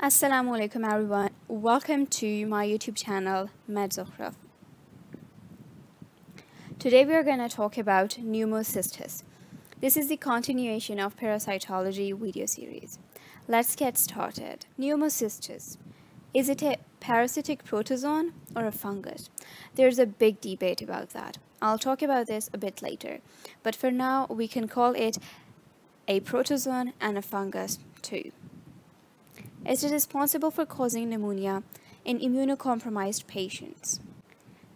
Assalamu alaikum everyone. Welcome to my YouTube channel MedZukhruf. Today we are going to talk about pneumocystis. This is the continuation of parasitology video series. Let's get started. Pneumocystis. Is it a parasitic protozoan or a fungus? There's a big debate about that. I'll talk about this a bit later. But for now, we can call it a protozoan and a fungus too. It is responsible for causing pneumonia in immunocompromised patients.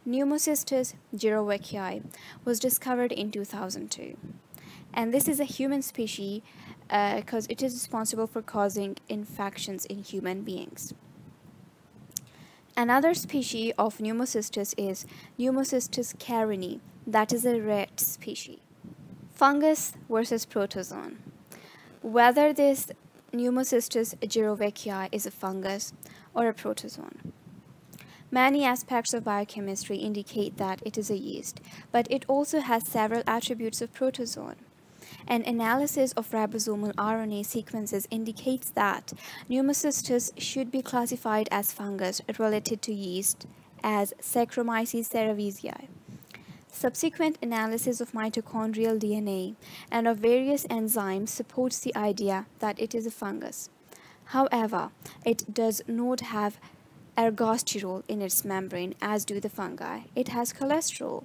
Pneumocystis jirovecii was discovered in 2002. And this is a human species because uh, it is responsible for causing infections in human beings. Another species of pneumocystis is Pneumocystis carinii, that is a rat species. Fungus versus protozoan. Whether this Pneumocystis jirovecii is a fungus or a protozoan. Many aspects of biochemistry indicate that it is a yeast, but it also has several attributes of protozoan. An analysis of ribosomal RNA sequences indicates that pneumocystis should be classified as fungus related to yeast as Saccharomyces cerevisiae. Subsequent analysis of mitochondrial DNA and of various enzymes supports the idea that it is a fungus. However, it does not have ergosterol in its membrane as do the fungi. It has cholesterol.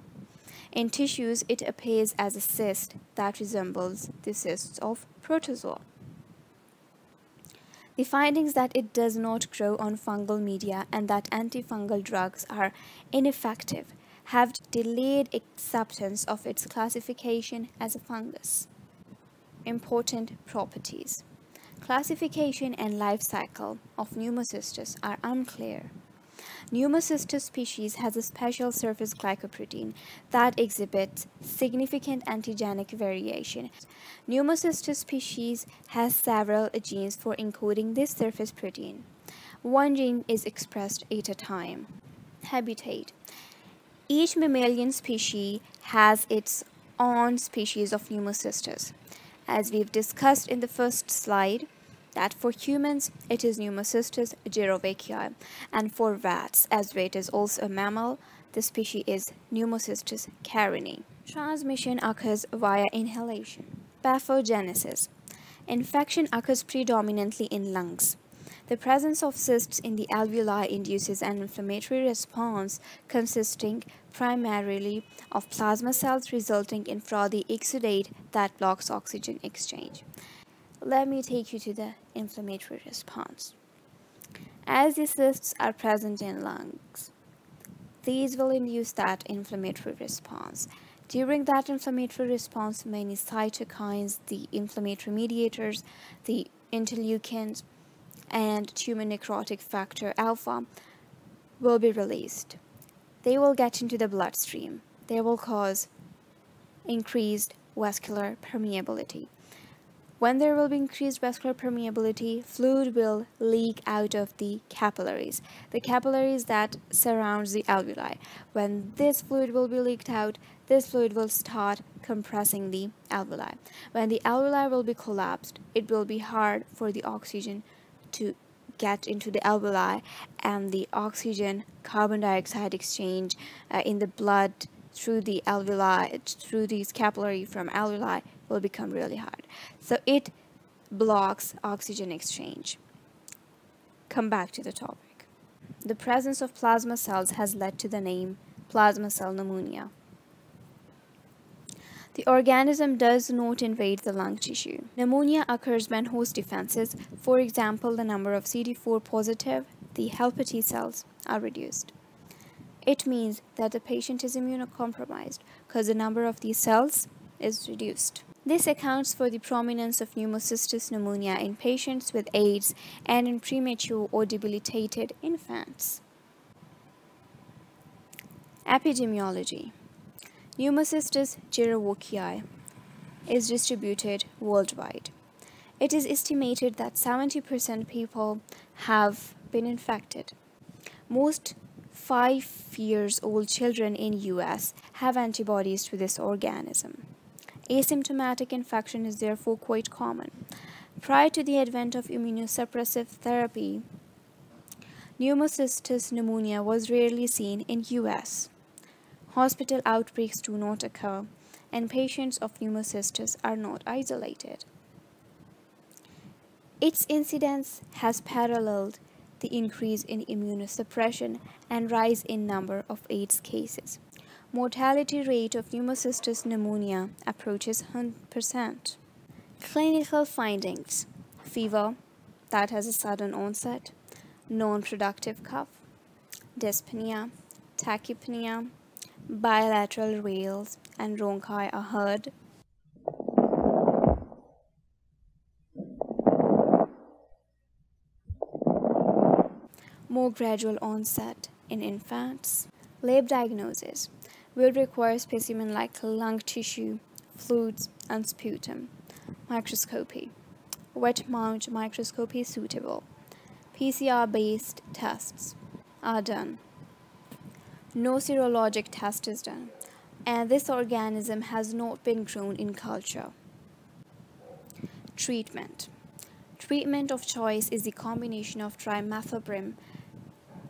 In tissues, it appears as a cyst that resembles the cysts of protozoa. The findings that it does not grow on fungal media and that antifungal drugs are ineffective have delayed acceptance of its classification as a fungus. Important properties. Classification and life cycle of pneumocystis are unclear. Pneumocystis species has a special surface glycoprotein that exhibits significant antigenic variation. Pneumocystis species has several genes for encoding this surface protein. One gene is expressed at a time. Habitat. Each mammalian species has its own species of pneumocystis. As we've discussed in the first slide, that for humans it is Pneumocystis jirovecii and for rats as rat is also a mammal the species is Pneumocystis carinii. Transmission occurs via inhalation. Pathogenesis. Infection occurs predominantly in lungs. The presence of cysts in the alveoli induces an inflammatory response consisting primarily of plasma cells resulting in frothy exudate that blocks oxygen exchange. Let me take you to the inflammatory response. As the cysts are present in lungs, these will induce that inflammatory response. During that inflammatory response, many cytokines, the inflammatory mediators, the interleukins, and tumor necrotic factor alpha will be released. They will get into the bloodstream. They will cause increased vascular permeability. When there will be increased vascular permeability, fluid will leak out of the capillaries, the capillaries that surrounds the alveoli. When this fluid will be leaked out, this fluid will start compressing the alveoli. When the alveoli will be collapsed, it will be hard for the oxygen to get into the alveoli and the oxygen carbon dioxide exchange uh, in the blood through the alveoli, through these capillary from alveoli will become really hard. So it blocks oxygen exchange. Come back to the topic. The presence of plasma cells has led to the name plasma cell pneumonia. The organism does not invade the lung tissue. Pneumonia occurs when host defenses, for example the number of CD4 positive, the helper T cells, are reduced. It means that the patient is immunocompromised because the number of these cells is reduced. This accounts for the prominence of pneumocystis pneumonia in patients with AIDS and in premature or debilitated infants. Epidemiology Pneumocystis jirovecii is distributed worldwide. It is estimated that 70% people have been infected. Most 5 years old children in US have antibodies to this organism. Asymptomatic infection is therefore quite common. Prior to the advent of immunosuppressive therapy, pneumocystis pneumonia was rarely seen in US. Hospital outbreaks do not occur, and patients of pneumocystis are not isolated. Its incidence has paralleled the increase in immunosuppression and rise in number of AIDS cases. Mortality rate of pneumocystis pneumonia approaches 100%. Clinical findings fever that has a sudden onset, non productive cough, dyspnea, tachypnea, bilateral rales, and rhonchi are heard. More gradual onset in infants. Lab diagnosis will require specimen like lung tissue, fluids, and sputum. Microscopy. Wet mount microscopy suitable. PCR based tests are done. No serologic test is done, and this organism has not been grown in culture. Treatment. Treatment of choice is the combination of trimethoprim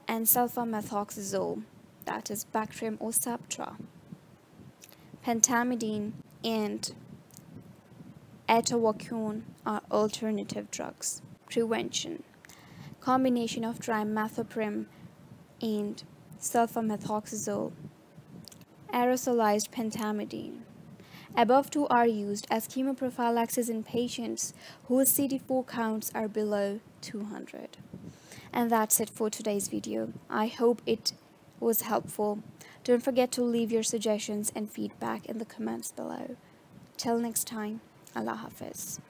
and sulfamethoxazole, that is Bactrim or Septra, pentamidine, and atovaquone are alternative drugs. Prevention. Combination of trimethoprim and sulfamethoxazole, aerosolized pentamidine. Above two are used as chemoprophylaxis in patients whose CD4 counts are below 200. And that's it for today's video. I hope it was helpful. Don't forget to leave your suggestions and feedback in the comments below. Till next time, Allah Hafiz.